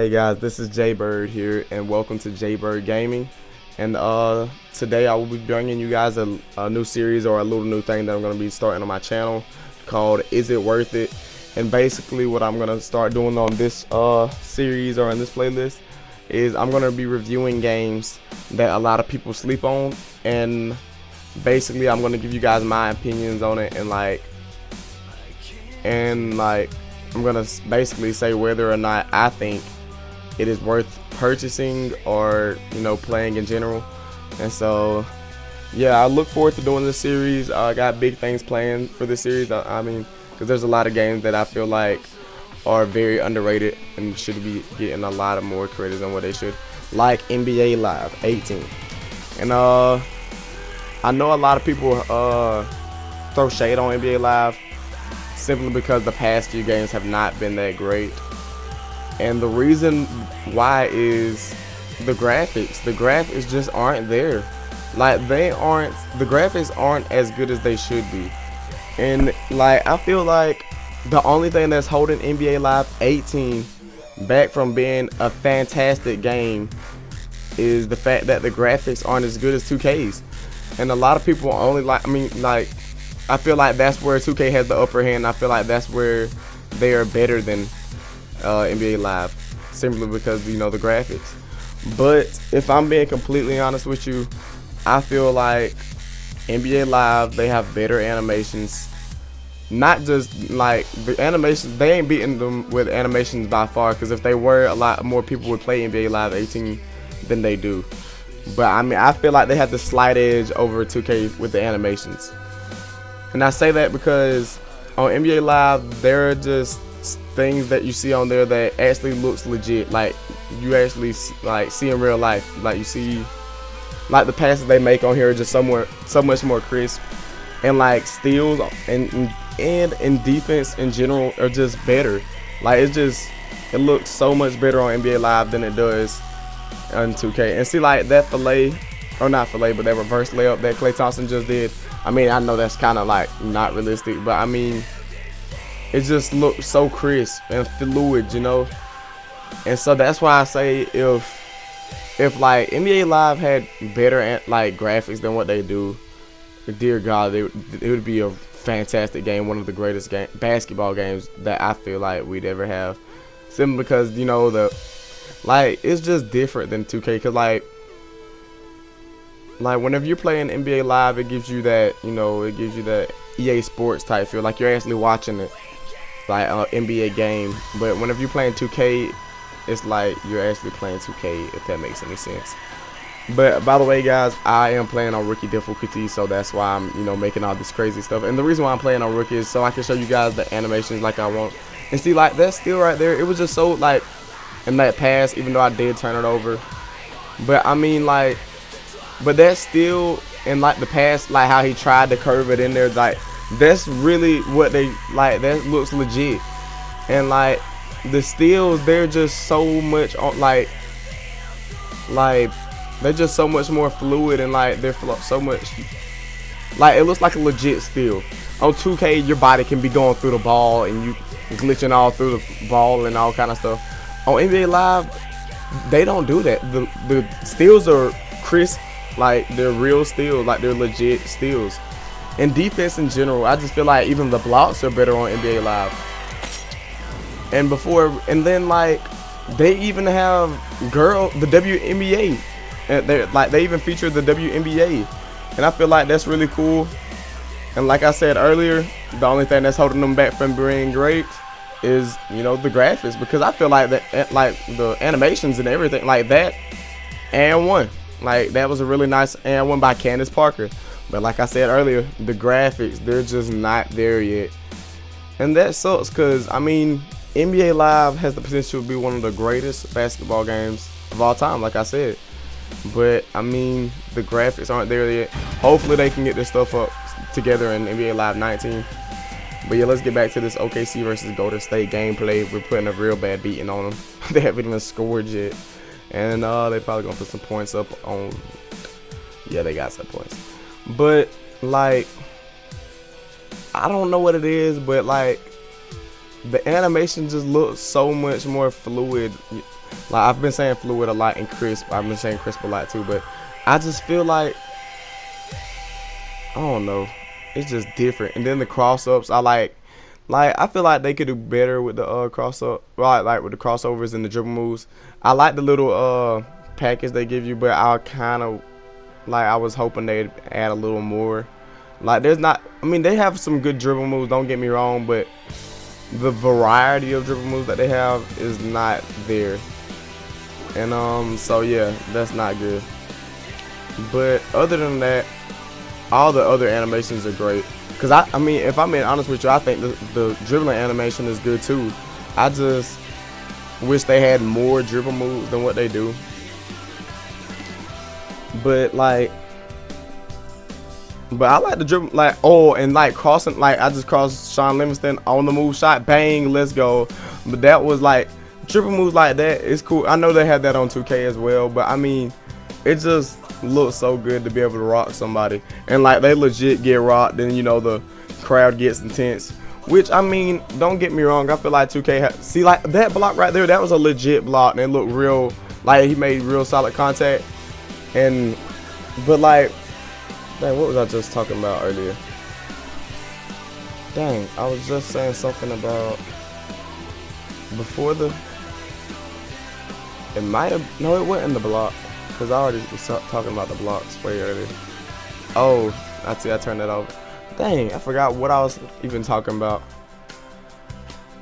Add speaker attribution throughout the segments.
Speaker 1: Hey guys, this is JBird here, and welcome to JBird Gaming. And uh, today I will be bringing you guys a, a new series or a little new thing that I'm going to be starting on my channel called Is It Worth It? And basically, what I'm going to start doing on this uh, series or in this playlist is I'm going to be reviewing games that a lot of people sleep on, and basically, I'm going to give you guys my opinions on it and like, and like, I'm going to basically say whether or not I think it is worth purchasing or you know playing in general. And so, yeah, I look forward to doing this series. I got big things planned for this series. I, I mean, because there's a lot of games that I feel like are very underrated and should be getting a lot of more credit than what they should. Like NBA Live 18. And uh, I know a lot of people uh throw shade on NBA Live simply because the past few games have not been that great. And the reason why is the graphics. The graphics just aren't there. Like they aren't the graphics aren't as good as they should be. And like I feel like the only thing that's holding NBA Live 18 back from being a fantastic game is the fact that the graphics aren't as good as 2K's. And a lot of people only like I mean like I feel like that's where 2K has the upper hand. I feel like that's where they are better than uh, NBA Live simply because you know the graphics. But if I'm being completely honest with you, I feel like NBA Live they have better animations. Not just like the animations, they ain't beating them with animations by far. Because if they were, a lot more people would play NBA Live 18 than they do. But I mean, I feel like they have the slight edge over 2K with the animations. And I say that because on NBA Live, they're just things that you see on there that actually looks legit. Like you actually like see in real life. Like you see, like the passes they make on here are just somewhere so much more crisp, and like steals and and in defense in general are just better. Like it's just it looks so much better on NBA Live than it does on 2K. And see like that fillet, or not fillet, but that reverse layup that Klay Thompson just did. I mean, I know that's kind of like not realistic, but I mean it just looks so crisp and fluid, you know. And so that's why I say if if like NBA Live had better like graphics than what they do, dear God, it, it would be a fantastic game, one of the greatest game, basketball games that I feel like we'd ever have. Simply because you know the like it's just different than 2K, cause like like whenever you're playing NBA Live, it gives you that you know it gives you that EA Sports type feel, like you're actually watching it like an uh, NBA game. But whenever you're playing 2K, it's like you're actually playing 2K, if that makes any sense. But by the way, guys, I am playing on rookie difficulty, so that's why I'm, you know, making all this crazy stuff. And the reason why I'm playing on rookie is so I can show you guys the animations like I want. And see, like that still right there, it was just so like in that pass, even though I did turn it over. But I mean, like, but that's still in like the past, like how he tried to curve it in there, like that's really what they like that looks legit. And like the steals they're just so much on like like they're just so much more fluid and like they're so much like it looks like a legit steal on 2k your body can be going through the ball and you glitching all through the ball and all kind of stuff. On nba live they don't do that. The the steals are crisp like they're real steals like they're legit steals and defense in general, I just feel like even the blocks are better on NBA Live. And before, and then like they even have girl the WNBA, and they like they even feature the WNBA, and I feel like that's really cool. And like I said earlier, the only thing that's holding them back from being great is you know the graphics because I feel like that eh, like the animations and everything like that and one like that was a really nice and one by Candace Parker. But like I said earlier, the graphics, they're just not there yet. And that sucks because, I mean, NBA Live has the potential to be one of the greatest basketball games of all time, like I said. But, I mean, the graphics aren't there yet. Hopefully they can get this stuff up together in NBA Live 19. But yeah, let's get back to this OKC versus Golden State gameplay. We're putting a real bad beating on them. they haven't even scored yet. And uh, they're probably going to put some points up on... Yeah, they got some points. But like I don't know what it is, but like the animation just looks so much more fluid. Like I've been saying fluid a lot and crisp. I've been saying crisp a lot too, but I just feel like I don't know. It's just different. And then the cross ups, I like. Like I feel like they could do better with the uh, cross up, like like with the crossovers and the dribble moves. I like the little uh package they give you, but I kind of like I was hoping they'd add a little more. Like there's not. I mean they have some good dribble moves. Don't get me wrong, but the variety of dribble moves that they have is not there. And um, so yeah, that's not good. But other than that, all the other animations are great. Cause I, I mean, if I'm being honest with you, I think the, the dribbling animation is good too. I just wish they had more dribble moves than what they do. But like, but I like the dribble, like oh, and like crossing, like I just crossed Shaun Livingston on the move shot, bang, let's go. But that was like triple moves like that. It's cool. I know they had that on 2K as well, but I mean, it just looks so good to be able to rock somebody, and like they legit get rocked, then you know the crowd gets intense. Which I mean, don't get me wrong. I feel like 2K ha- see like that block right there. That was a legit block, and it looked real. Like he made real solid contact, and but like Dang, what was I just talking about earlier? Dang, I was just saying something about before the. It might have no, it wasn't the block because I already was talking about the blocks way earlier. Oh, I see. I turned that off. Dang, I forgot what I was even talking about.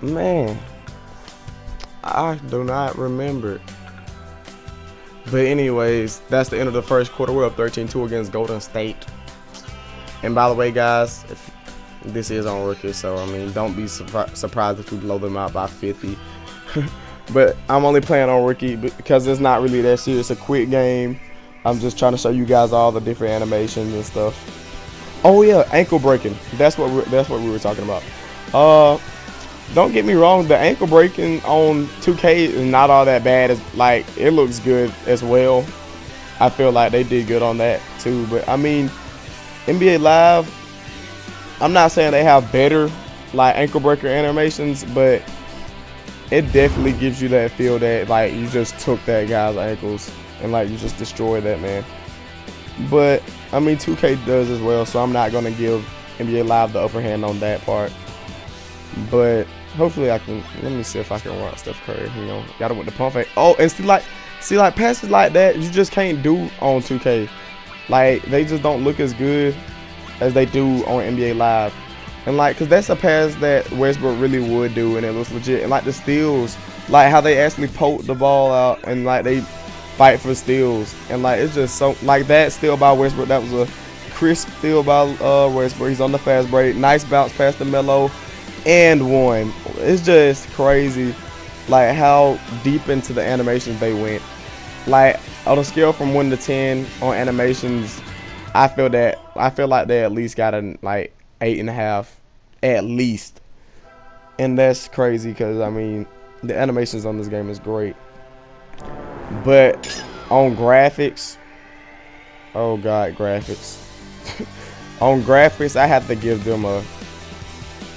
Speaker 1: Man, I do not remember. But anyways, that's the end of the first quarter. We're up 13-2 against Golden State. And by the way, guys, if this is on rookie, so I mean, don't be surprised if we blow them out by 50. but I'm only playing on rookie because it's not really that serious. It's a quick game. I'm just trying to show you guys all the different animations and stuff. Oh yeah, ankle breaking. That's what that's what we were talking about. Uh, don't get me wrong, the ankle breaking on 2K is not all that bad. It's like it looks good as well. I feel like they did good on that too. But I mean, NBA Live, I'm not saying they have better like ankle breaker animations, but it definitely gives you that feel that like you just took that guy's ankles and like you just destroyed that man. But I mean 2K does as well, so I'm not gonna give NBA Live the upper hand on that part. But hopefully I can. Let me see if I can watch Steph Curry. You know, got him with the pump fake. Oh, and see like, see like passes like that you just can't do on 2K. Like they just don't look as good as they do on NBA Live. And like, cause that's a pass that Westbrook really would do, and it looks legit. And like the steals, like how they actually poke the ball out, and like they fight for steals, and like it's just so like that steal by Westbrook. That was a crisp steal by uh, Westbrook. He's on the fast break. Nice bounce past the Melo and one. It's just crazy, like how deep into the animations they went. Like on a scale from one to ten on animations, I feel that I feel like they at least got a like eight and a half, at least. And that's crazy because I mean the animations on this game is great, but on graphics, oh god, graphics. on graphics, I have to give them a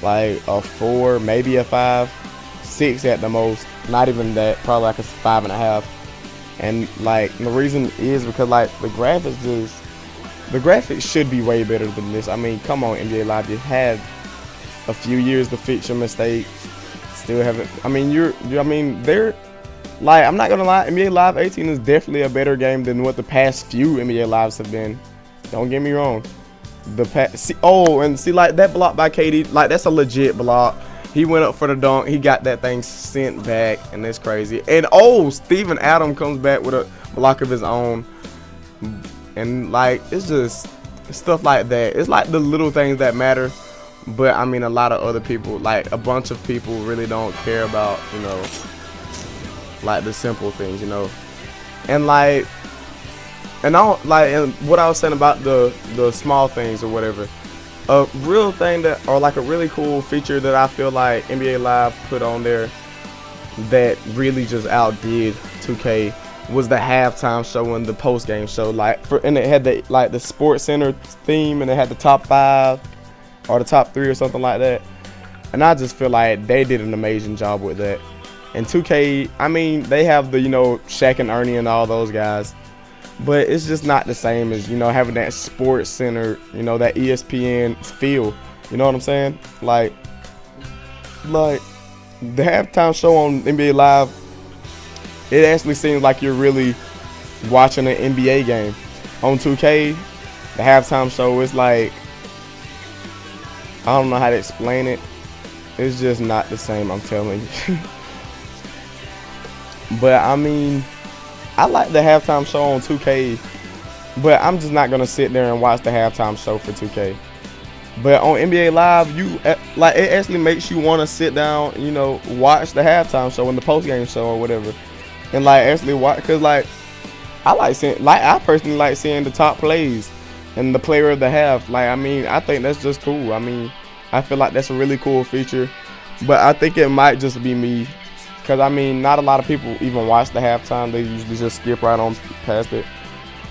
Speaker 1: like a four, maybe a five, six at the most. Not even that, probably like a five and a half. And like the reason is because like the graphics just the graphics should be way better than this. I mean, come on, NBA Live, you had a few years to fix your mistakes. Still haven't. I mean, you're. I mean, they're like I'm not gonna lie. NBA Live 18 is definitely a better game than what the past few NBA Lives have been. Don't get me wrong. The past. See, oh, and see, like that block by KD, like that's a legit block. He went up for the dunk. He got that thing sent back, and that's crazy. And oh, Steven Adam comes back with a block of his own. And like it's just stuff like that. It's like the little things that matter. But I mean, a lot of other people, like a bunch of people, really don't care about you know, like the simple things, you know. And like, and I don't, like, and what I was saying about the the small things or whatever a real thing that or like a really cool feature that I feel like NBA Live put on there that really just outdid 2K was the halftime show and the post game show. Like for and it had the like the Sports Center theme and it had the top five or the top three or something like that. And I just feel like they did an amazing job with that. And 2K, I mean, they have the you know Shaq and Ernie and all those guys, but it's just not the same as you know having that sports center, you know that ESPN feel. You know what I'm saying? Like, like the halftime show on NBA Live, it actually seems like you're really watching an NBA game. On 2K, the halftime show is like I don't know how to explain it. It's just not the same, I'm telling you. but I mean, I like the halftime show on 2K, but I'm just not gonna sit there and watch the halftime show for 2K. But on NBA Live, you eh, like it actually makes you want to sit down, you know, watch the halftime show and the post game show or whatever, and like actually watch. Cause like I like seeing, like I personally like seeing the top plays and the player of the half. Like I mean, I think that's just cool. I mean, I feel like that's a really cool feature. But I think it might just be me, cause I mean, not a lot of people even watch the halftime. They usually just skip right on past it.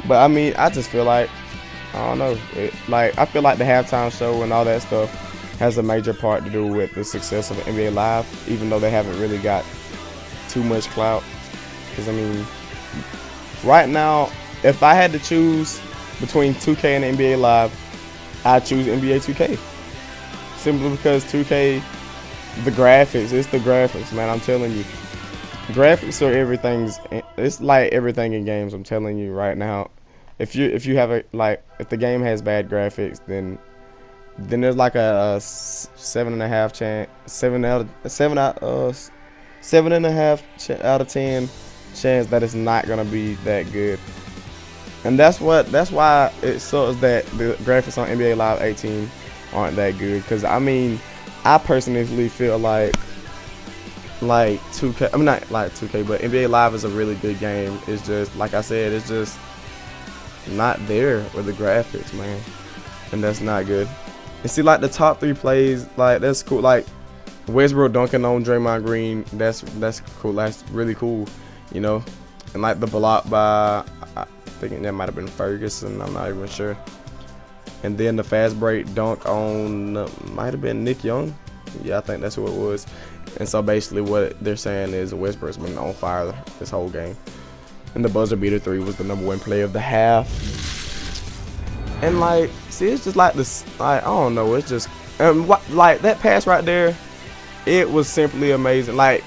Speaker 1: But I mean, I just feel like I don't know. It, like I feel like the halftime show and all that stuff has a major part to do with the success of NBA Live, even though they haven't really got too much clout. Because I mean, right now, if I had to choose between 2K and NBA Live, I choose NBA 2K. Simply because 2K, the graphics, it's the graphics, man. I'm telling you, graphics are everything's. It's like everything in games. I'm telling you right now. If you if you have a like if the game has bad graphics, then then there's like a, a seven and a half chance, seven out of seven out uh seven and a half out of ten chance that it's not gonna be that good. And that's what that's why it sucks that the graphics on NBA Live 18 aren't that good. Cause I mean, I personally feel like like 2K. I'm not like 2K, but NBA Live is a really good game. It's just like I said, it's just not there with the graphics, man, and that's not good. And see, like the top three plays, like that's cool. Like Westbrook dunking on Draymond Green, that's that's cool. That's really cool, you know. And like the block by thinking that might have been Ferguson. I'm not even sure. And then the fast break dunk on uh, might have been Nick Young. Yeah, I think that's who it was. And so basically, what they're saying is Westbrook's been on fire this whole game. And the buzzer beater three was the number one play of the half. And like, see, it's just like this. Like, I don't know. It's just um, what, like that pass right there. It was simply amazing. Like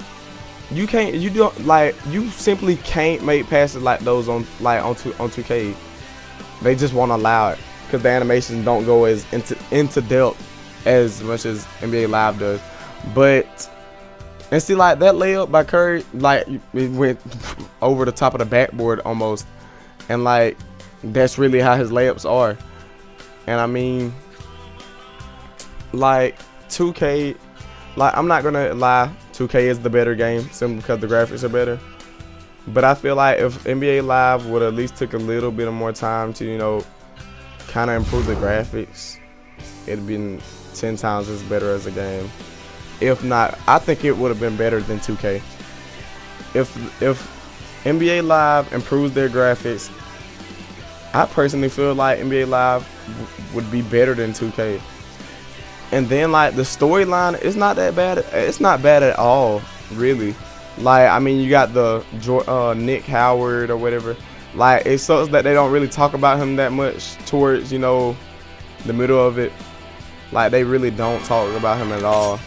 Speaker 1: you can't you don't like you simply can't make passes like those on like on two on 2K. They just won't allow it because the animations don't go as into into depth as much as NBA Live does. But and see like that layup by Curry, like it went over the top of the backboard almost, and like that's really how his layups are. And I mean, like 2K, like I'm not gonna lie, 2K is the better game simply because the graphics are better. But I feel like if NBA Live would at least took a little bit of more time to, you know, kind of improve the graphics, it'd been 10 times as better as a game. If not, I think it would have been better than 2K. If if NBA Live improves their graphics, I personally feel like NBA Live would be better than 2K and then like the storyline it's not that bad it's not bad at all really like i mean you got the uh, nick howard or whatever like it sucks that they don't really talk about him that much towards you know the middle of it. Like they really don't talk about him at all.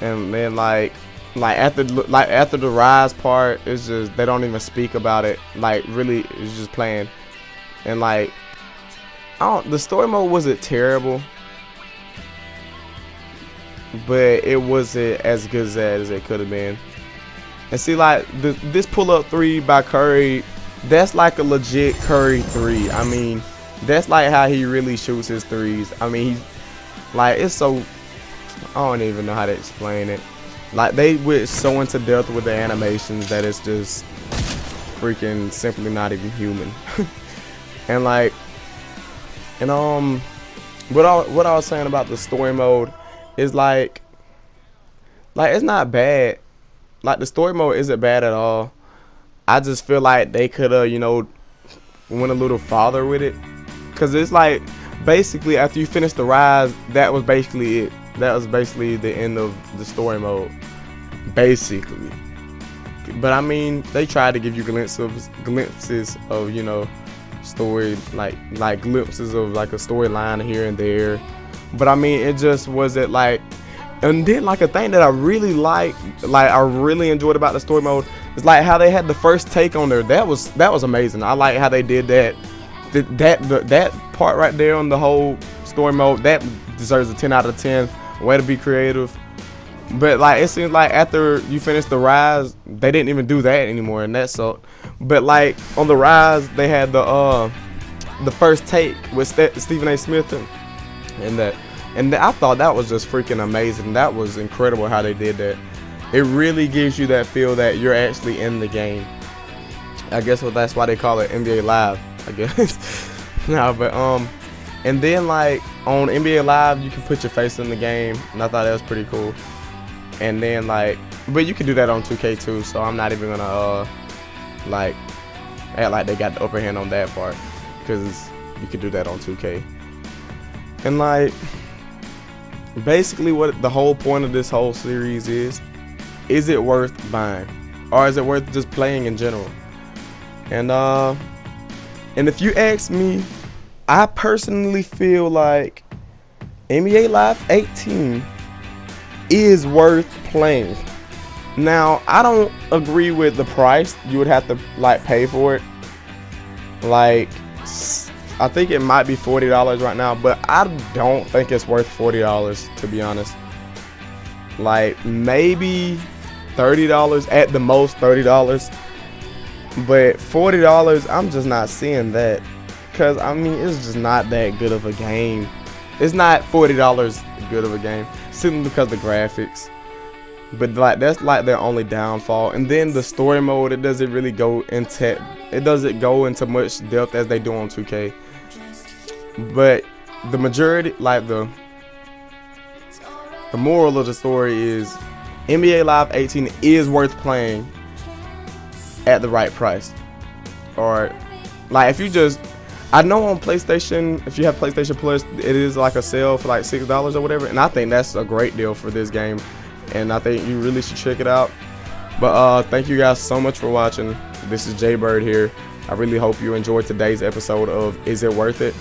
Speaker 1: And then like like after like after the rise part it's just they don't even speak about it. Like really it's just playing. And like I don't the story mode wasn't terrible. But it wasn't as good as it could have been. And see, like the, this pull up three by Curry, that's like a legit Curry three. I mean, that's like how he really shoots his threes. I mean, he's like it's so I don't even know how to explain it. Like they went so into depth with the animations that it's just freaking simply not even human. and like, and um, what I what I was saying about the story mode is like like it's not bad. Like the story mode isn't bad at all. I just feel like they could have, you know, went a little farther with it. Cause it's like basically after you finish the rise, that was basically it. That was basically the end of the story mode. basically. But I mean, they tried to give you glimpses of glimpses of you know story like like glimpses of like a storyline here and there. But I mean, it just wasn't like. And then like a thing that I really like, like I really enjoyed about the story mode is like how they had the first take on there. That was that was amazing. I like how they did that. That that that part right there on the whole story mode that deserves a 10 out of 10. Way to be creative. But like it seems like after you finish the rise, they didn't even do that anymore, and that sucked. But like on the rise, they had the uh the first take with St- Stephen A. Smith and, and that, and I thought that was just freaking amazing. That was incredible how they did that. It really gives you that feel that you're actually in the game. I guess well, that's why they call it NBA Live. I guess. no, but um, and then like on NBA Live, you can put your face in the game, and I thought that was pretty cool. And then like, but you can do that on 2K too. So I'm not even gonna uh like act like they got the upper hand on that part because you could do that on 2K. And like, basically, what the whole point of this whole series is, is it worth buying, or is it worth just playing in general? And uh, and if you ask me, I personally feel like NBA Live 18 is worth playing. Now, I don't agree with the price you would have to like pay for it. Like I think it might be $40 right now, but I don't think it's worth $40 to be honest. Like maybe $30 at the most $30. But $40, I'm just not seeing that cuz I mean, it's just not that good of a game. It's not $40 good of a game simply because of the graphics but like that's like their only downfall and then the story mode it doesn't really go into it doesn't go into much depth as they do on 2k but the majority like the the moral of the story is nba live 18 is worth playing at the right price or like if you just I know on PlayStation, if you have PlayStation Plus, it is like a sale for like six dollars or whatever, and I think that's a great deal for this game and I think you really should check it out. But uh, thank you guys so much for watching. This is JBird here. I really hope you enjoyed today's episode of Is It Worth It?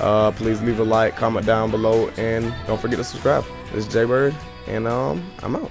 Speaker 1: Uh, please leave a like, comment down below, and don't forget to subscribe. This is JBird, and um, I'm out.